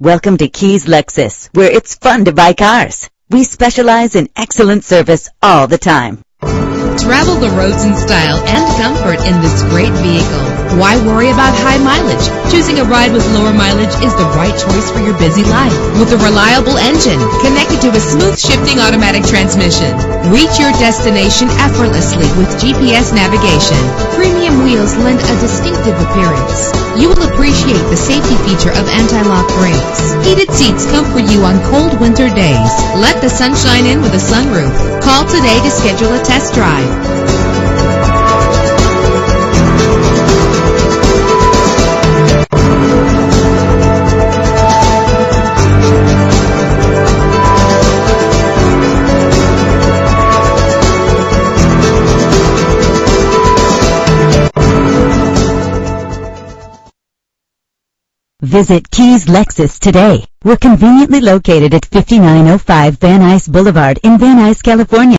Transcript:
Welcome to Keyes Lexus, where it's fun to buy cars. We specialize in excellent service all the time. Travel the roads in style and comfort in this great vehicle. Why worry about high mileage? Choosing a ride with lower mileage is the right choice for your busy life. With a reliable engine connected to a smooth shifting automatic transmission, reach your destination effortlessly with GPS navigation. Premium wheels lend a distinctive appearance. You will appreciate the safety feature of anti-lock brakes. Heated seats comfort you on cold winter days. Let the sunshine in with a sunroof. Call today to schedule a test drive. Visit Keyes Lexus today. We're conveniently located at 5905 Van Nuys Boulevard in Van Nuys, California.